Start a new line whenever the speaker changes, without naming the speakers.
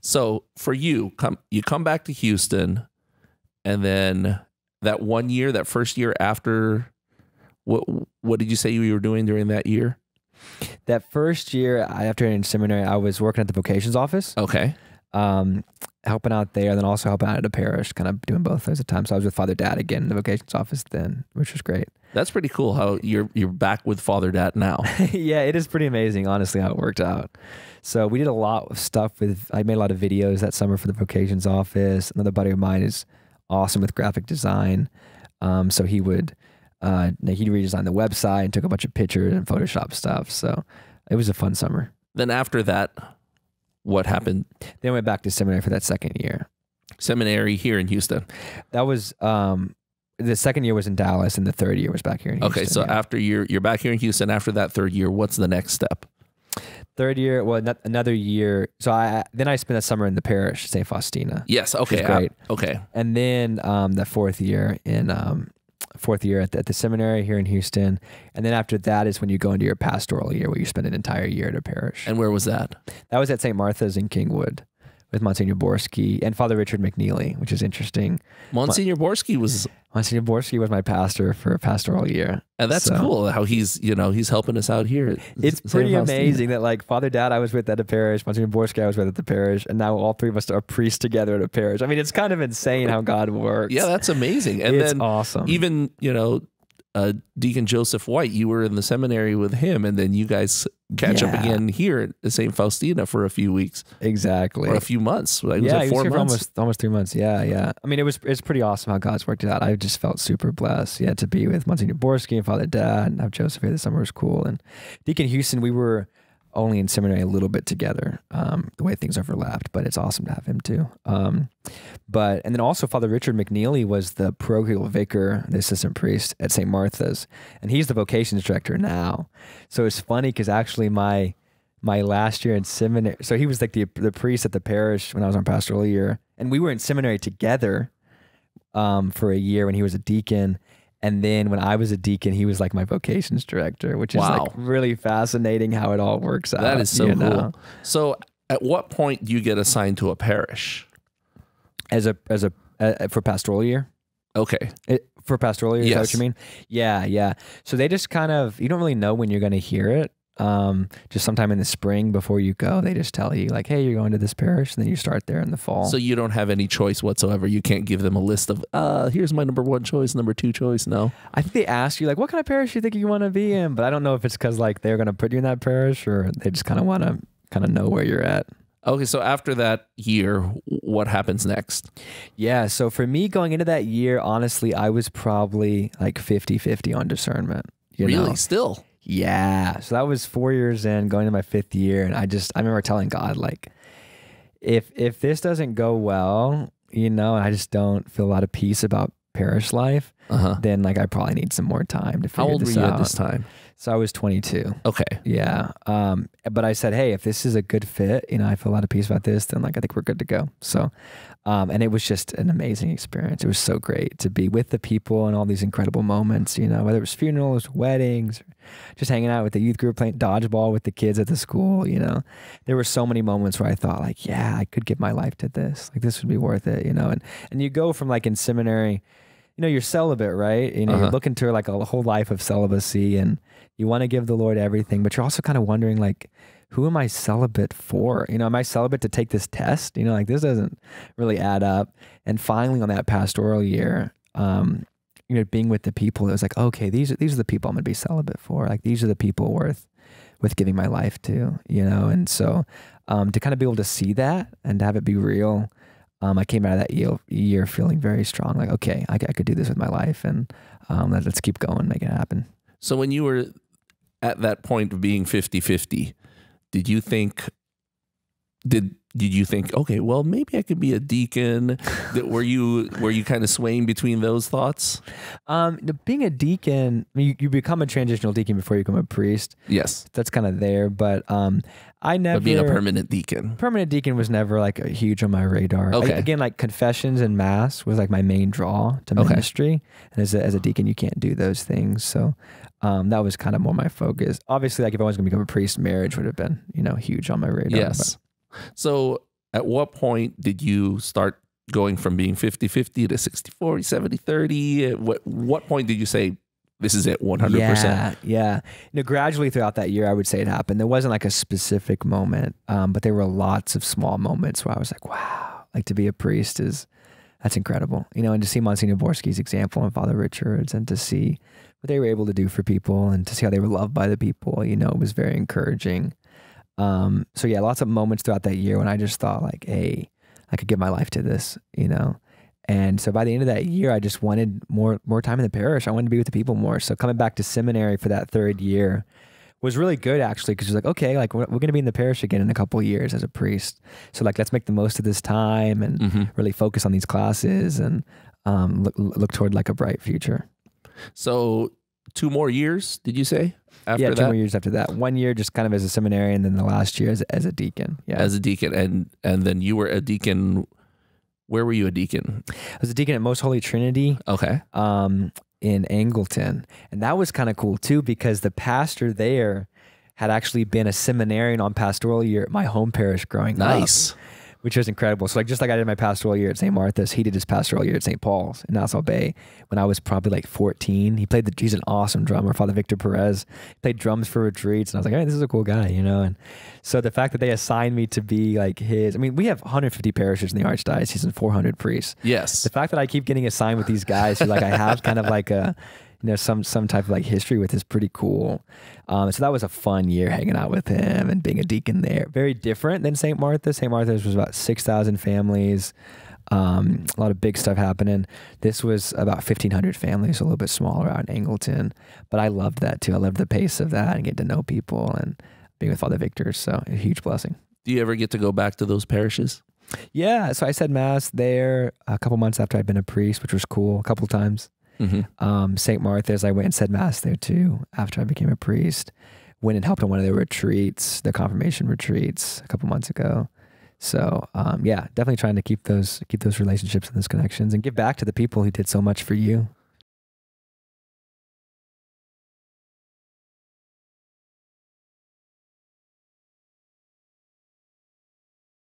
So for you, come you come back to Houston, and then that one year, that first year after, what what did you say you were doing during that year?
That first year I- after in seminary, I was working at the vocations office,
Okay,
um, helping out there, and then also helping out at a parish, kind of doing both those at times. So I was with Father Dad again in the vocations office then, which was great.
That's pretty cool. How you're you're back with Father Dad now.
yeah, it is pretty amazing, honestly, how it worked out. So we did a lot of stuff with. I made a lot of videos that summer for the vocations office. Another buddy of mine is awesome with graphic design, um, so he would uh, he redesigned the website and took a bunch of pictures and Photoshop stuff. So it was a fun summer.
then after that, what happened?
Then I went back to seminary for that second year.
Seminary here in Houston.
That was um, the second year was in Dallas, and the third year was back here in Houston.
Okay, so
yeah.
after you're you're back here in Houston. After that third year, what's the next step?
third year, well, not, another year. So I then I spent a summer in the parish, St. Faustina.
Yes. Okay.
great.
uh, okay.
and then um, the fourth year in um, fourth year at the, at the seminary here in Houston, and then after that is when you go into your pastoral year, where you spend an entire year at a parish.
And where was that?
that was at St. Martha's in Kingwood with Monsignor Borski and Father Richard McNeely, which is interesting.
Monsignor Borski was,
Monsignor Borski was my pastor for a pastoral year.
and that's
So-
cool. How he's you know he's helping us out here.
It's pretty amazing that like Father Dad I was with at the parish, Monsignor Borski I was with at the parish, and now all three of us are priests together at a parish. I mean, it's kind of insane how God works.
Yeah, that's amazing. And
it's
then
awesome.
even you know, uh, Deacon Joseph White, you were in the seminary with him, and then you guys catch up again here at the St. Faustina for a few weeks
exactly.
or a few months. Like, was
yeah,
it
was
four
here for
months?
almost almost three months. Yeah, yeah. I mean, it was it's pretty awesome how God's worked it out. I just felt super blessed. Yeah, to be with Monsignor Borski and Father Dad and have Joseph here this summer was cool. And Deacon Houston, we were only in seminary a little bit together. Um, the way things overlapped, but it's awesome to have him too. Um, but and then also Father Richard McNeely was the parochial vicar, the assistant priest at St. Martha's, and he's the vocations director now. So it's funny because actually my my last year in seminary. So he was like the the priest at the parish when I was on pastoral year, and we were in seminary together um, for a year when he was a deacon. And then when I was a deacon, he was like my vocations director, which is
Wow.
like really fascinating how it all works out.
that is so cool.
know?
So, at what point do you get assigned to a parish?
As a as a uh, for pastoral year,
Okay,
It, for pastoral year, is that what you mean? Yeah, yeah. So they just kind of you don't really know when you're going to hear it. Um, just sometime in the spring before you go, they just tell you like, "Hey, you're going to this parish," and then you start there in the fall.
so you don't have any choice whatsoever. You can't give them a list of, uh, here's my number one choice, number two choice. No.
I think they ask you like, "What kind of parish you think you want to be in?" But I don't know if it's because like they're going to put you in that parish or they just kind of want to kind of know where you're at.
Okay, so after that year, what happens next?
Yeah. So for me going into that year, honestly, I was probably like 50 50 on discernment. You
really?
Know?
Still?
Yeah. So that was four years in, going to my fifth year. And I just, I remember telling God, like, if, if this doesn't go well, you know, and I just don't feel a lot of peace about parish life,
Uh huh.
then like I probably need some more time to figure
How old were
this
you
out.
at this time?
So I was 22.
Okay.
Yeah. Um, but I said, hey, if this is a good fit, you know, I feel a lot of peace about this, then like I think we're good to go. So, um, and it was just an amazing experience. It was so great to be with the people and all these incredible moments, you know, whether it was funerals, weddings, just hanging out with the youth group, playing dodgeball with the kids at the school, you know. There were so many moments where I thought like, yeah, I could give my life to this. Like this would be worth it, you know. And and you go from like in seminary, you know, you're celibate, right? You know,
Uh-huh.
you're looking to like a whole life of celibacy and you want to give the Lord everything, but you're also kind of wondering like, who am I celibate for? You know, am I celibate to take this test? You know, like this doesn't really add up. And finally, on that pastoral year, um, you know, being with the people, it was like, okay, these are these are the people I'm gonna be celibate for. Like these are the people worth with giving my life to. You know, and so um, to kind of be able to see that and to have it be real. Um, I came out of that year, feeling very strong, like, okay, I, I could do this with my life and um, let, let's keep going, make it happen.
So when you were at that point of being 50-50, did you think did did you think, okay, well maybe I could be a deacon? That were you were you kind of swaying between those thoughts?
Um, being a deacon, I mean, you, you become a transitional deacon before you become a priest.
Yes.
That's kind of there, but um, I never.
But being a permanent deacon.
permanent deacon was never like a huge on my radar.
Okay.
A- again, like confessions and mass was like my main draw to
Okay.
ministry, and as a, as a deacon, you can't do those things. So um, that was kind of more my focus. Obviously, like if I was going to become a priest, marriage would have been you know huge on my radar.
Yes. So at what point did you start going from being 50-50 to 60-40, 70-30? What what point did you say this is it 100%?
Yeah, yeah. You know, gradually throughout that year, I would say it happened. There wasn't like a specific moment, um, but there were lots of small moments where I was like, wow, like to be a priest is, that's incredible. You know, and to see Monsignor Borski's example and Father Richards and to see what they were able to do for people and to see how they were loved by the people, you know, it was very encouraging. Um, so yeah, lots of moments throughout that year when I just thought like, hey, I could give my life to this, you know. And so by the end of that year, I just wanted more more time in the parish. I wanted to be with the people more. So coming back to seminary for that third year was really good actually because was like, okay, like we're, we're going to be in the parish again in a couple years as a priest. So like let's make the most of this time and
Mm-hmm.
really focus on these classes and um, look look toward like a bright future.
So two more years, did you say? After
yeah, two
that,
more years after that. One year just kind of as a seminary, and then the last year as, as a deacon. Yeah,
as a deacon, and and then you were a deacon. Where were you a deacon?
I was a deacon at Most Holy Trinity.
Okay.
um, in Angleton. And that was kind of cool too because the pastor there had actually been a seminarian on pastoral year at my home parish growing up,
Nice.
Which was incredible. So like just like I did my pastoral year at St. Martha's, he did his pastoral year at St. Paul's in Nassau Bay when I was probably like 14. He played the he's an awesome drummer, Father Victor Perez. He played drums for retreats and I was like, "Hey, this is a cool guy," you know. And so the fact that they assigned me to be like his I mean, we have 150 parishes in the archdiocese and 400 priests
Yes.
the fact that I keep getting assigned with these guys who like I have kind of like a you know some some type of like history with is pretty cool. Um, so that was a fun year hanging out with him and being a deacon there. Very different than St. Martha's. St. Martha's was about six thousand families. Um, a lot of big stuff happening. This was about fifteen hundred families, a little bit smaller out in Angleton. But I loved that too. I loved the pace of that and getting to know people and being with Father Victor. So a huge blessing.
Do you ever get to go back to those parishes?
Yeah, so I said mass there a couple months after I'd been a priest, which was cool. A couple times.
Mm-hmm.
Um, St. Martha's, I went and said mass there too after I became a priest. Went and helped on one of their retreats, the confirmation retreats, a couple months ago. So um, yeah, definitely trying to keep those keep those relationships and those connections and give back to the people who did so much for you.